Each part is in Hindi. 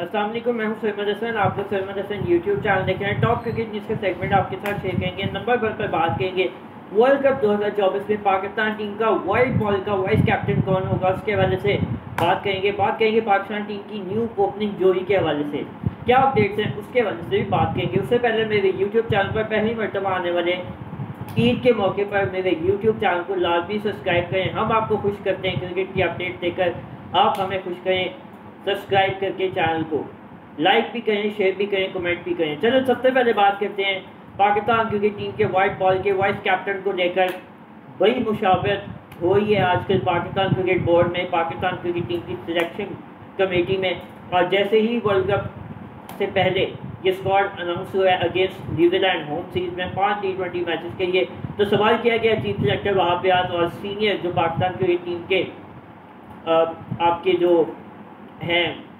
अस्सलाम मैं हूँ सैमद हसन, आप लोग सैमद हसन यूट्यूब चैनल देख रहे हैं। टॉप क्रिकेट न्यूज़ का सेगमेंट आपके साथ शेयर करेंगे नंबर वन पर बात करेंगे। वर्ल्ड कप 2024 में पाकिस्तान टीम का वाइट बॉल का वाइस कैप्टन कौन होगा, उसके हवाले से बात करेंगे। बात करेंगे पाकिस्तान टीम की न्यू ओपनिंग जोड़ी के हवाले से। क्या अपडेट्स हैं, उसके हवाले से भी बात करेंगे। उससे पहले मेरे यूट्यूब चैनल पर पहली मरतबा आने वाले ईद के मौके पर मेरे यूट्यूब चैनल को लाजमी सब्सक्राइब करें। हम आपको खुश करते हैं, क्रिकेट की अपडेट देकर आप हमें खुश करें। सब्सक्राइब करके चैनल को। लाइक भी करें, शेयर भी करें, कमेंट भी करें। चलो, सबसे पहले बात करते हैं पाकिस्तान क्रिकेट टीम के वाइट बॉल के वाइस कैप्टन को लेकर बड़ी मुशावरत हो रही है आजकल पाकिस्तान क्रिकेट बोर्ड में, पाकिस्तान क्रिकेट टीम की सिलेक्शन कमेटी में। और जैसे ही वर्ल्ड कप से पहले ये स्क्वाड अनाउंस हुआ है अगेंस्ट न्यूजीलैंड होम सीरीज़ में, पाँच टी ट्वेंटी मैचेस के लिए तो सवाल किया गया चीफ सेलेक्टर वहाँ पे आज और सीनियर जो पाकिस्तान क्रिकेट टीम के आपके जो हैं।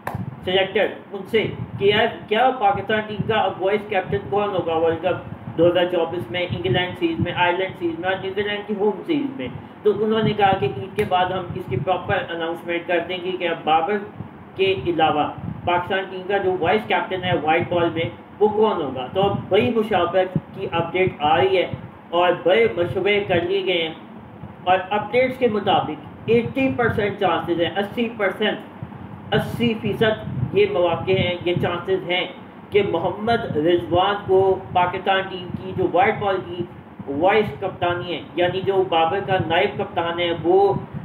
सिलेक्टर उनसे कि यार क्या पाकिस्तान टीम का वॉइस कैप्टन कौन होगा? वर्ल्ड कप 2024 में इंग्लैंड सीरीज़ में आयरलैंड सीरीज़ में और न्यूजीलैंड की होम सीरीज़ में। तो उन्होंने कहा कि ईद के बाद हम इसकी प्रॉपर अनाउंसमेंट कर देंगे कि अब बाबर के अलावा पाकिस्तान टीम का जो वाइस कैप्टन है वाइट बॉल में, वो कौन होगा? तो अब बड़ी मुशावरत की अपडेट आ रही है और बड़े मशवरे कर लिए गए हैं। और अपडेट्स के मुताबिक 80 परसेंट चांसेज हैं 80 परसेंट अस्सी फ़ीसद ये मौाक़े हैं, ये चांसेस हैं कि मोहम्मद रिजवान को पाकिस्तान टीम की जो वाइट बॉल की वाइस कप्तानी है, यानी जो बाबर का नायब कप्तान है, वो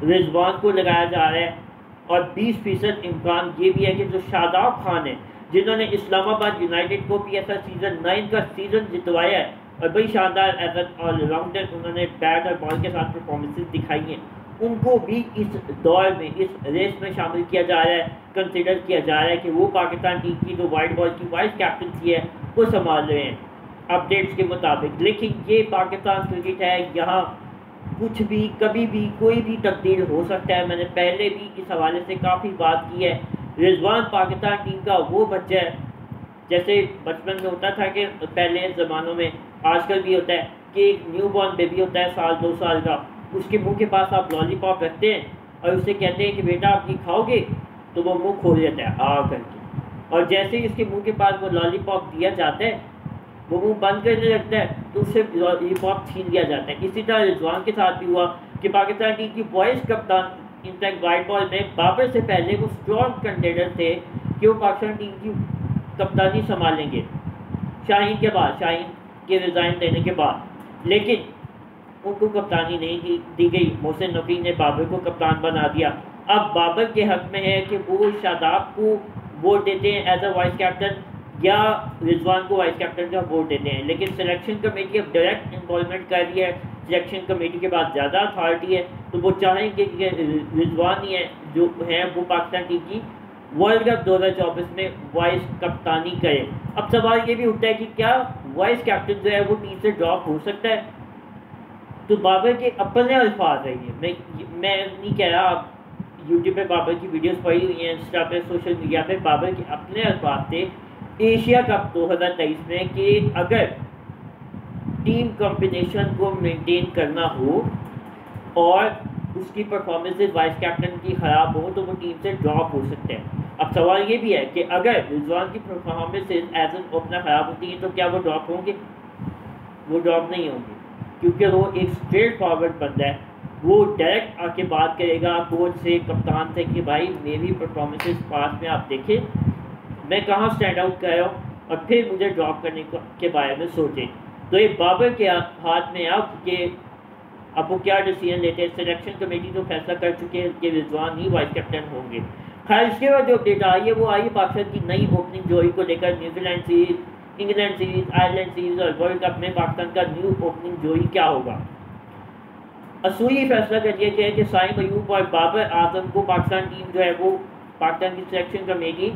रिजवान को लगाया जा रहा है। और 20 फ़ीसद इम्कान ये भी है कि जो शादाब खान है, जिन्होंने इस्लामाबाद यूनाइटेड को भी ऐसा सीज़न नाइन का सीज़न जितवाया है और बड़ी शानदार एज ऑलराउंडर उन्होंने बैट और बॉल के साथ परफॉर्मेंसेज दिखाई हैं। उनको भी इस दौर में, इस रेस में शामिल किया जा रहा है कंसिडर किया जा रहा है कि वो पाकिस्तान टीम की जो वाइट बॉल की वाइस कैप्टनसी है, वो संभाल रहे हैं। अपडेट्स के मुताबिक, लेकिन ये पाकिस्तान क्रिकेट है, यहाँ कुछ भी, कभी भी, कोई भी तब्दील हो सकता है। मैंने पहले भी इस हवाले से काफ़ी बात की है। रिजवान पाकिस्तान टीम का वो बच्चा है, जैसे बचपन में होता था कि पहले ज़मानों में आजकल भी होता है कि एक न्यू बॉर्न बेबी होता है, साल, दो साल का। उसके मुँह के पास आप लॉलीपॉप रखते हैं और उसे कहते हैं कि बेटा, आप ये खाओगे? तो वो मुँह खोल देता है, आ करके। और जैसे ही उसके मुँह के पास वो लॉलीपॉप दिया जाता है, वो मुँह बंद करने लगता है तो उससे लॉलीपॉप छीन लिया जाता है। इसी तरह रिजवान के साथ भी हुआ कि पाकिस्तान टीम की बॉयज़ कप्तान, इनफैक्ट वाइट बॉल में बाबर से पहले वो स्ट्रॉन्ग कंटेडर थे कि वो पाकिस्तान टीम की कप्तानी संभालेंगे। शाहीन के बाद, शाहीन के रिज़ाइन देने के बाद। लेकिन उनको कप्तानी नहीं दी, गई। मोहसिन नबी ने बाबर को कप्तान बना दिया। अब बाबर के हक में है कि वो शादाब को वोट देते हैं एज अ वाइस कैप्टन या रिजवान को वाइस कैप्टन का वोट देते हैं। लेकिन सिलेक्शन कमेटी अब डायरेक्ट इन्वॉलमेंट कर रही है। सिलेक्शन कमेटी के पास ज़्यादा अथॉरिटी है। तो वो चाहेंगे कि रिजवान ही है जो है वो पाकिस्तान टीम की। वर्ल्ड कप दो हज़ार चौबीस में वाइस कप्तानी करे। अब सवाल ये भी उठता है कि क्या वाइस कैप्टन जो है, वो टीम से ड्रॉप हो सकता है। तो बाबर के अपने अल्फाज है ये। मैं मैं नहीं कह रहा, आप यूट्यूब पे बाबर की वीडियोस पड़ी हुई हैं इंस्टा पे सोशल मीडिया पे बाबर के अपने अल्फाज थे। एशिया कप 2023 में कि अगर टीम कॉम्बिनेशन को मेंटेन करना हो और उसकी परफॉर्मेंसेज वाइस कैप्टन की ख़राब हो तो वो टीम से ड्रॉप हो सकते हैं। अब सवाल ये भी है कि अगर रिजवान की परफॉर्मेंसेज एज एन ओपनर ख़राब होती हैं तो क्या वो ड्रॉप होंगे? वो ड्रॉप नहीं होंगे, क्योंकि वो एक स्ट्रेट फॉरवर्ड बंदा है। वो डायरेक्ट आके बात करेगा कोच से, कप्तान से कि भाई, मेरी परफॉर्मेंसेस पास में आप देखें। मैं कहाँ स्टैंड आउट कर रहा हूँ? और फिर मुझे ड्रॉप करने के बारे में सोचें। तो ये बाबर के हाथ में अब कि अब वो क्या डिसीज़न लेते हैं? सिलेक्शन कमेटी तो फैसला कर चुके हैं कि रिजवान ही वाइस कैप्टन होंगे। खैर इसके बाद जो अपडेट आई है, वो आई पाकिस्तान की नई ओपनिंग जोड़ी को लेकर New Zealand series England series Ireland series और वर्ल्ड कप में पाकिस्तान का न्यू ओपनिंग जोड़ी क्या होगा? असूली फैसला कर दिया गया है कि साइम अयूब और बाबर आज़म को पाकिस्तान टीम जो है वो पाकिस्तान की selection committee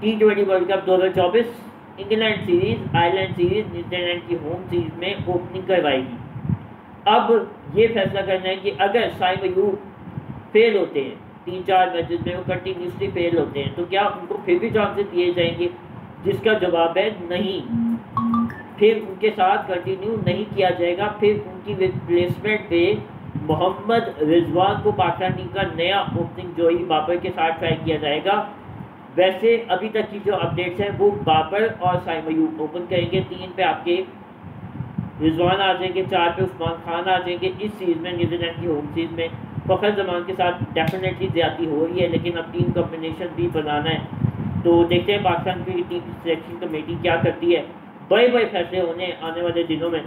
T twenty world cup दो हज़ार चौबीस England series Ireland series New Zealand की होम सीरीज़ में ओपनिंग करवाएगी। अब ये फैसला करना है कि अगर साइम अयूब फेल होते हैं तीन चार मैचेस में वो कंटिन्यूसली फेल होते हैं। तो क्या उनको फिर भी चांसेस दिए जाएँगे? जिसका जवाब है नहीं। फिर उनके साथ कंटिन्यू नहीं किया जाएगा। फिर उनकी रिप्लेसमेंट पे मोहम्मद रिजवान को पाकिस्तान टीम का नया ओपनिंग जोई बाबर के साथ ट्राई किया जाएगा। वैसे अभी तक की जो अपडेट्स हैं, वो बाबर और साइमयूब ओपन करेंगे। तीन पे आपके रिजवान आ जाएँगे, चार पे उस्मान खान आ जाएँगे। इस सीरीज़ में न्यूजीलैंड की होम सीरीज़ में फ़खर जमान के साथ डेफिनेटली ज़्यादा हो रही है, लेकिन अब टीम कम्बिनेशन भी बनाना है। तो देखते हैं पाकिस्तान की टीम सिलेक्शन कमेटी क्या करती है। बड़े बड़े फैसले होने आने वाले दिनों में।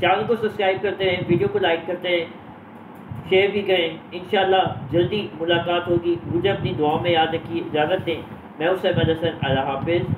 चैनल को सब्सक्राइब करते हैं वीडियो को लाइक करते हैं शेयर भी करें। इन जल्दी मुलाकात होगी। मुझे अपनी दुआ में याद रखिए, इजाज़त दें। मैं उससे मदसन अल्लाह हाफिज़।